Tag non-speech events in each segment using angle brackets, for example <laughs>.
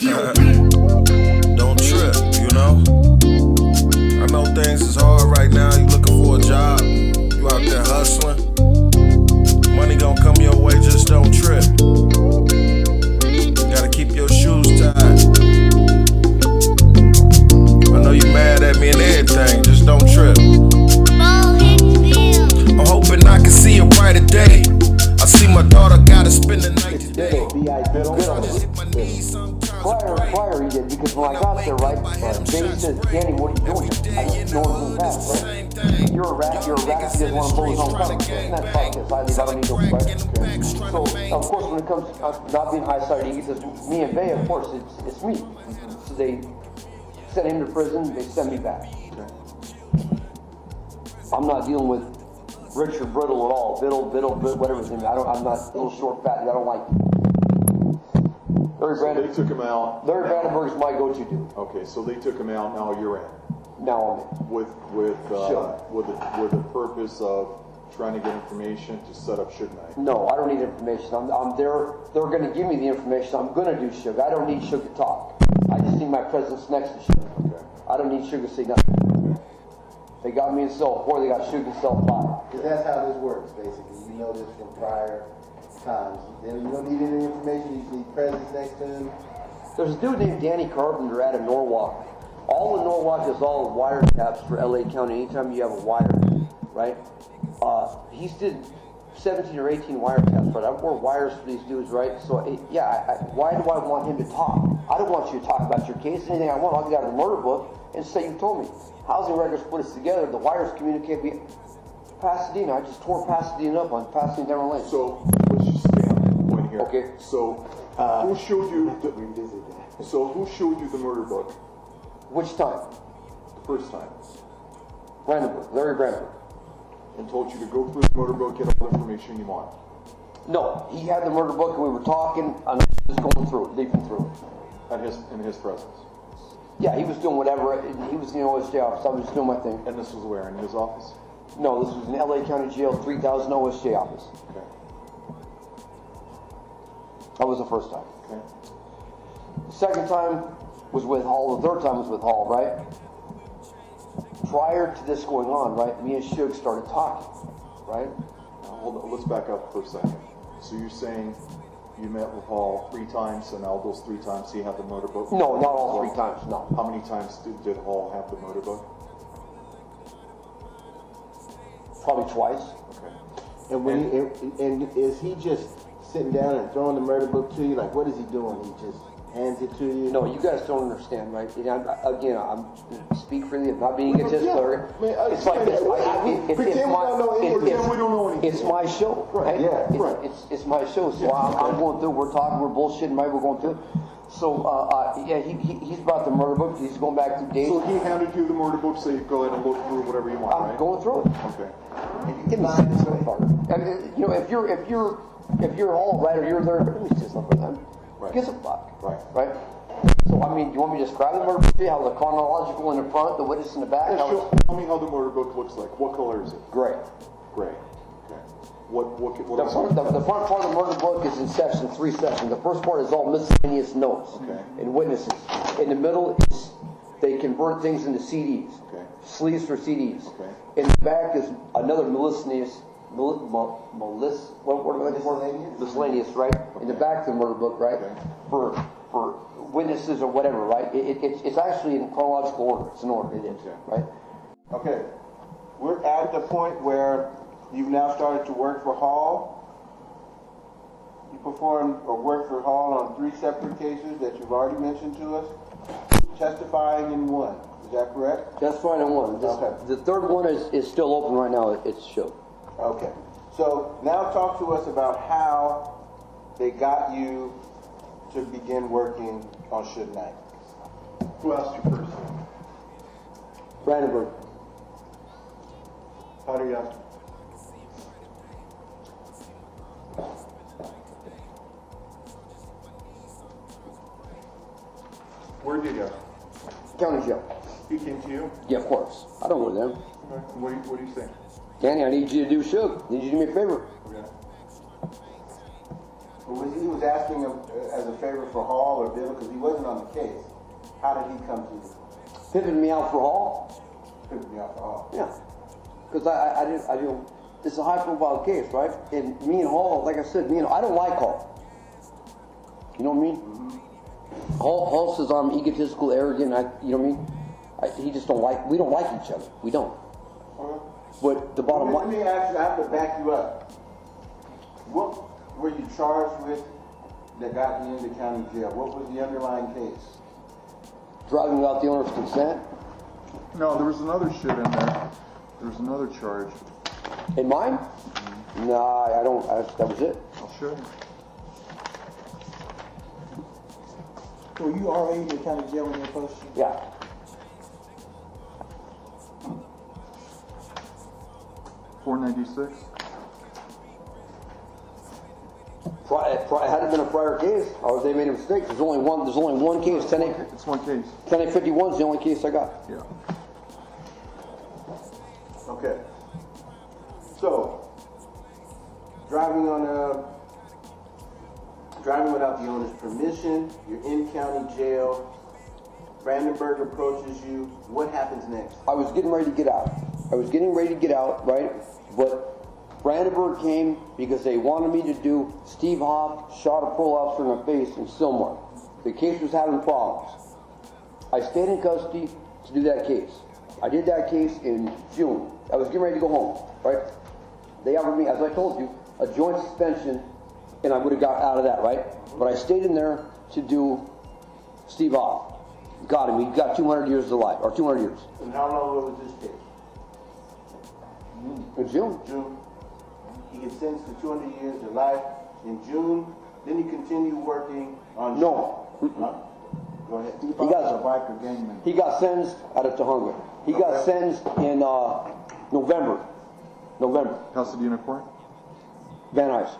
<laughs> Don't trip, you know? I know things is hard right now. You looking for a job, you out there hustling. Money gonna come your way, just don't trip. You gotta keep your shoes tied. I know you mad at me and everything, just don't trip. I'm hoping I can see a brighter day. I see my daughter gotta spend the night today. Says, Danny, what are you doing here? I didn't know it was past, right? You're a rat, you're a rat, you just wanna blow his own cover. Isn't that fuck this? I don't need no? So, of course, when it comes to uh, not being high-sided, he says, me and Bay, of course, it's, it's me. So they sent him to prison, they send me back. I'm not dealing with Richard Brittle at all, Biddle, Biddle, Brit- whatever his name, is. I don't, I'm not, a little short, fat, I don't like. Larry So they took him out. Larry Brandenburg's my go-to dude. Okay, so they took him out, now you're in. Now I'm in. With, with, uh, Sure. with the, with the purpose of trying to get information to set up Suge Knight. No, I don't need information. I'm, I'm there. They're going to give me the information. I'm going to do Sugar. I don't need Sugar to talk. I just need my presence next to Sugar. Okay. I don't need Sugar to say nothing. They got me in cell four. They got Sugar in cell five. Because that's how this works, basically. You know this from prior times. And you don't need any information, you just need presence next to him. There's a dude named Danny Carpenter out of Norwalk. All of Norwalk is all wiretaps for LA County. Anytime you have a wire, right? Uh, he's did 17 or 18 wiretaps, but I wore wires for these dudes, right? So it, yeah, I, I, why do I want him to talk? I don't want you to talk about your case. Anything I want, I'll get out of the murder book and say you told me. Housing records put us together. The wires communicate. We, Pasadena. I just tore Pasadena up on Pasadena Denver Lane. So, here. Okay. So, uh, who showed you, the, Revisit that. so who showed you the murder book Which time? the first time? Brandenburg, Larry Brandenburg. And told you to go through the murder book, get all the information you want? No, he had the murder book and we were talking, and just going through it, leafing through it. At his, in his presence? Yeah, he was doing whatever, he was in the OSJ office, I was just doing my thing. And this was where, in his office? No, this was in LA County Jail, 3000 OSJ office. Okay, That was the first time. okay. The second time was with Hall, the third time was with Hall, right? Prior to this going on, right, me and Suge started talking, right? Now, hold on, let's back up for a second. So you're saying you met with Hall three times, and all those three times he had the book? No, not all three times, no. How many times did, did Hall have the book? Probably twice. Okay. And when he, and, and is he just sitting down and throwing the murder book to you? Like, what is he doing? He just hands it to you? No, you guys don't understand, right? And I'm, again, I'm speak freely. I'm not being egotistical. Yeah, man, I- it's like this. I, I, it, it's, Pretend it's my, don't know anything. it- it's, Pretend we don't know anything. It's my show, right? Yeah, it's, right. It's, it's my show. So I'm, I'm going through. We're talking. We're bullshitting. Right? We're going through. So uh, uh, yeah, he, he, he's about the murder book. He's going back to days. So he handed you the murder book, so you go ahead and look through whatever you want, I'm right? going through it. Okay. Give me a second, sweetheart. I mean, you know, if you're if you're if you're all right or you're there, let me say something then. Right. Gives a fuck. Right. Right. So I mean, do you want me to describe the murder? See how the chronological in the front, the witness in the back. Yeah, show, tell me how the murder book looks like. What color is it? gray. Gray. Okay. What, what, what The front, the, the front part of the murder book is in section, three sections. The first part is all miscellaneous notes Okay. and witnesses. In the middle is they convert things into CDs, Okay. sleeves for CDs. Okay. In the back is another miscellaneous, mil, mil, melis, what word am I looking for? Miscellaneous? Miscellaneous, right? In the back of the murder book, right? Okay. For for witnesses or whatever, right? It, it, it's, it's actually in chronological order. It's in order. It is, right? Okay. We're at the point where you've now started to work for Hall. You performed or worked for Hall on three separate cases that you've already mentioned to us, testifying in one. Is that correct? Fine and one. This, Okay. The third one is, is still open right now. It's show. Okay. So now talk to us about how they got you to begin working on Suge Knight. Who asked you first? Brandenburg. How do you ask? Where did you go? County jail. He came to you? Yeah, of course. I don't go to them. What do you, what do you think? Danny, I need you to do Suge. Need you to do me a favor. Okay. Was he was asking him uh, as a favor for Hall or Biddle because he wasn't on the case. How did he come to you? Pimping me out for Hall? Pick me out for Hall. Yeah. Because I, I, I didn't, I didn't, it's a high profile case, right? And me and Hall, like I said, me and, I don't like Hall. You know what I mean? Hall, Hall says I'm egotistical, arrogant, I, you know what I mean? I, he just don't like, we don't like each other. We don't. But the bottom line. Let me ask you, I have to back you up. What were you charged with that got you into county jail? What was the underlying case? driving without the owner's consent, No, there was another shit in there. There was another charge. in mine? Mm-hmm. Nah, I don't, I, that was it. I'll show you. So you already in the county jail when you approached you? Yeah. Four ninety-six? Pri- pri- had it been a prior case, or they made a mistake, there's only one, there's only one case, ten A, It's one case. ten A is the only case I got. Yeah. Okay. So, driving on a, driving without the owner's permission, you're in county jail, Brandenburg approaches you, what happens next? I was getting ready to get out. I was getting ready to get out, right? But Brandenburg came because they wanted me to do Steve Hoff shot a parole officer in the face in Sylmar. The case was having problems. I stayed in custody to do that case. I did that case in June. I was getting ready to go home, right? They offered me, as I told you, a joint suspension, and I would have got out of that, right? But I stayed in there to do Steve Hoff. Got him. He got 200 years to life, or 200 years. And how long ago was this case? In June. June. He gets sentenced to 200 years to life in June, then he continued working on. No. Huh? Go ahead. He got, biker gangman. he got sentenced out of Tujunga. He got sentenced in uh, November. November. Pasadena court? Van Nuys.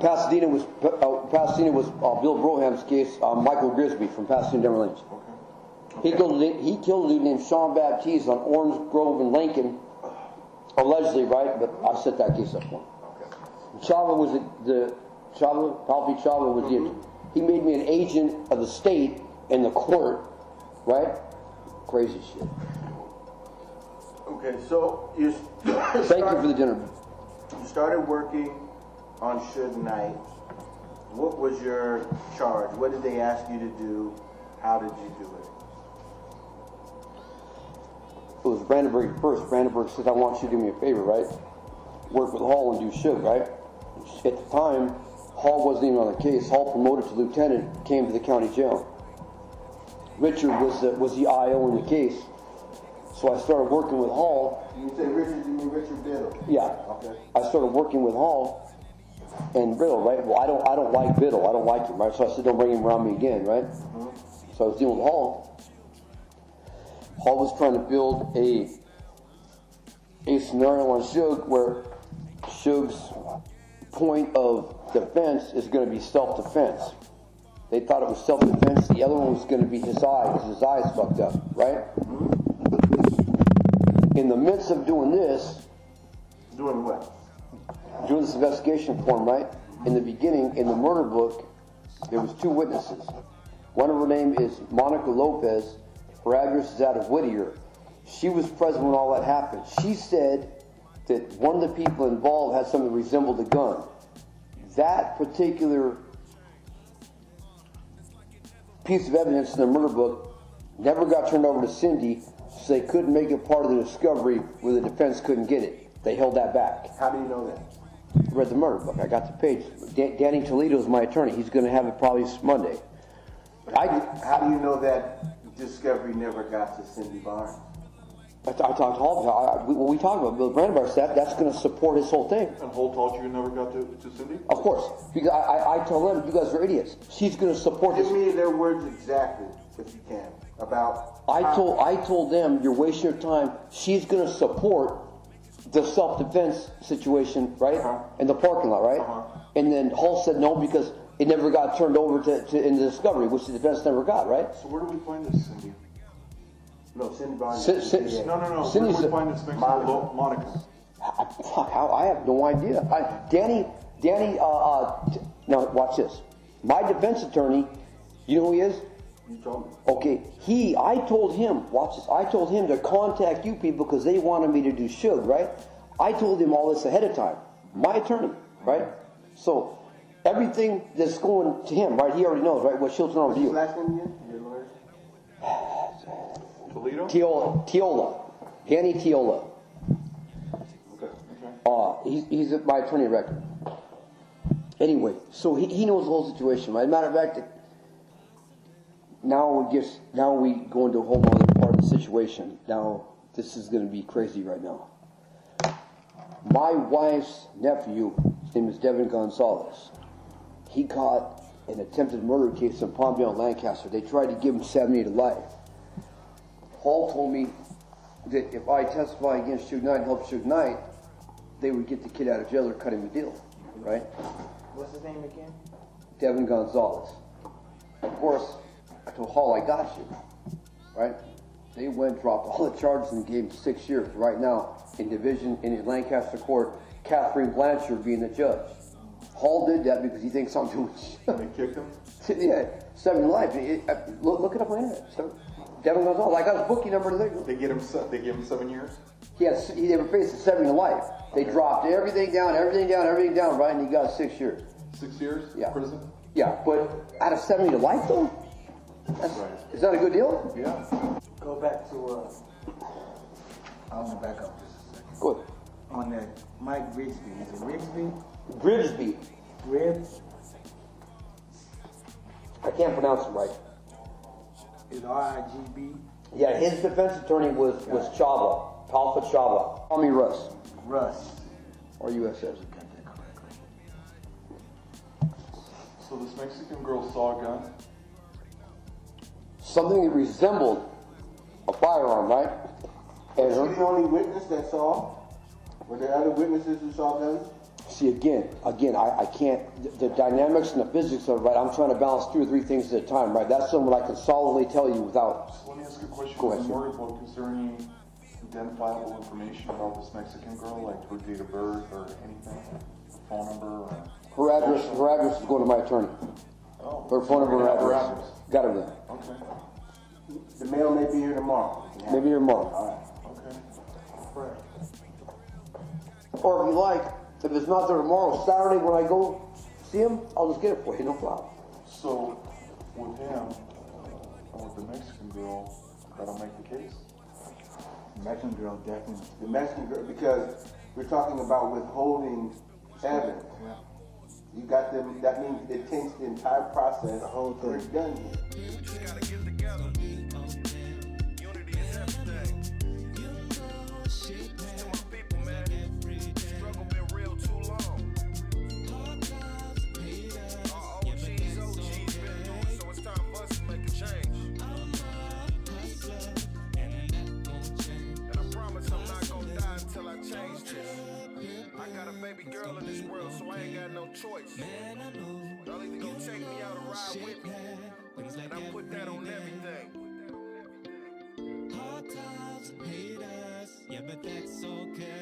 Pasadena was uh, Pasadena was uh, Bill Broham's case. Uh, Michael Grisby from Pasadena Denver Lanes. He killed a- he killed a dude named Sean Baptiste on Orange Grove in Lincoln, allegedly, right? But I set that case up for him. Chava was the, the Chava Palpi Chava was the mm-hmm. he made me an agent of the state and the court, right? Crazy shit. Okay, so you. <coughs> Thank you for the dinner. You started working on Suge Knight. What was your charge? What did they ask you to do? How did you do it? It was Brandenburg first. Brandenburg said, I want you to do me a favor, right? Work with Hall and do Suge, right? At the time, Hall wasn't even on the case. Hall promoted to lieutenant, came to the county jail. Richard was the, was the IO in the case. So I started working with Hall. You say Richard, you mean Richard Biddle? Yeah. Okay. I started working with Hall and Biddle, right? Well, I don't, I don't like Biddle. I don't like him, right? So I said, don't bring him around me again, right? Mm-hmm. So I was dealing with Hall. Hall was trying to build a a scenario on Suge where Suge's point of defense is going to be self-defense. They thought it was self-defense. The other one was going to be his eye because his eye's fucked up, right? Mm-hmm. In the midst of doing this, Doing what? doing this investigation for him, right? In the beginning, in the murder book, there was two witnesses. One of her name is Monica Lopez. Address is out of Whittier. She was present when all that happened. She said that one of the people involved had something that resembled a gun. That particular piece of evidence in the murder book never got turned over to Cindy, so they couldn't make it part of the discovery where the defense couldn't get it. They held that back How do you know that? read the murder book. I got the page. Dan- Danny Toledo is my attorney. He's going to have it probably Monday. But I, How do you know that discovery never got to Cindy Barnes? I, I talked to Hall. I, I, we, when we talk about Bill Brandenburg staff, that's going to support his whole thing. And Hall told you you never got to, to Cindy? Of course, because I, I, I tell them, you guys are idiots. She's going to support Give this. me their words exactly, if you can, about. I how- told I told them you're wasting your time. She's going to support the self-defense situation, right, Uh-huh. in the parking lot, right? Uh-huh. And then Hall said no because it never got turned over to, to in the discovery, which the defense never got, right? So where do we find this Cindy? No, Cindy Barnes. Cin- is Cin- the DA. No, no, no. Cindy's where do we find this Mexican Monica. Lo- Monica? I, fuck, how, I have no idea. I, Danny, Danny, uh, uh, t- now watch this. My defense attorney, you know who he is? You told me. Okay, he, I told him, watch this, I told him to contact you people because they wanted me to do Suge, right? I told him all this ahead of time. My attorney, right? So, everything that's going to him, right, he already knows, right, what Shilton on review. last name again? Your lawyer? Toledo? Tiola, Tiola, Danny Tiola. Okay. Uh, he's, he's my attorney record. Anyway, so he, he knows the whole situation. Right? Matter of fact, now we just now we go into a whole other part of the situation. Now this is going to be crazy right now. My wife's nephew, his name is Devin Gonzalez. He caught an attempted murder case in Palmdale, Lancaster. They tried to give him 70 to life. Paul told me that if I testify against Suge Knight and help Suge Knight, they would get the kid out of jail or cut him a deal, right? What's his name again? Devin Gonzalez. Of course, I told Hall, I got you, right? They went, dropped all the charges and gave him six years. Right now, in division, in Lancaster court, Catherine Blanchard being the judge. Hall did that because he thinks I'm doing <laughs> They kicked him? yeah, seven to life. It- it- look, look it up on the internet. So, Devin Gonzalez, I got his bookie number there. They get him. They give him seven years. He had he never faced a seven to life. They dropped everything down, everything down, everything down, right? And he got six years. Six years. Yeah. Prison. Yeah, but out of seventy to life though, that's, Right. is that a good deal? Yeah. Go back to, uh, I want to back up just a second. Good. On that Mike Rigsby, is it Rigsby? Bridgesby. Ribs? I can't pronounce it right. Is R-I-G-B? Yeah, his defense attorney was was Chava, Alpha Chava. Call me Russ, Russ. or USS. Got that correctly. So this Mexican girl saw a gun. Something that resembled a firearm, right? And Was he her, the only witness that saw? Were there other witnesses who saw guns? See again, again, I, I can't. The, the dynamics and the physics of it, right? I'm trying to balance two or three things at a time, right? That's something I can solidly tell you without. So let me ask you a question. Go In ahead, the sir. mortgage book, is there any identifiable information about this Mexican girl, like her date of birth or anything, phone number? Or... Her address, her address is going to my attorney. Oh. Her phone number, You her have address. Got her there. Okay. The mail may be here tomorrow. Maybe tomorrow. All Okay. Or if you like, if it's not there tomorrow, Saturday when I go see him, I'll just get it for you, no problem. So with him and with the Mexican girl, that'll make the case. Mexican girl definitely. The Mexican girl, because we're talking about withholding evidence. You got them, that means it takes the entire process. The whole for thing. it done here. Got no choice. Y'all either gonna take me out or ride with me. And I put that on everything. Hard times hate us, yeah, but that's okay.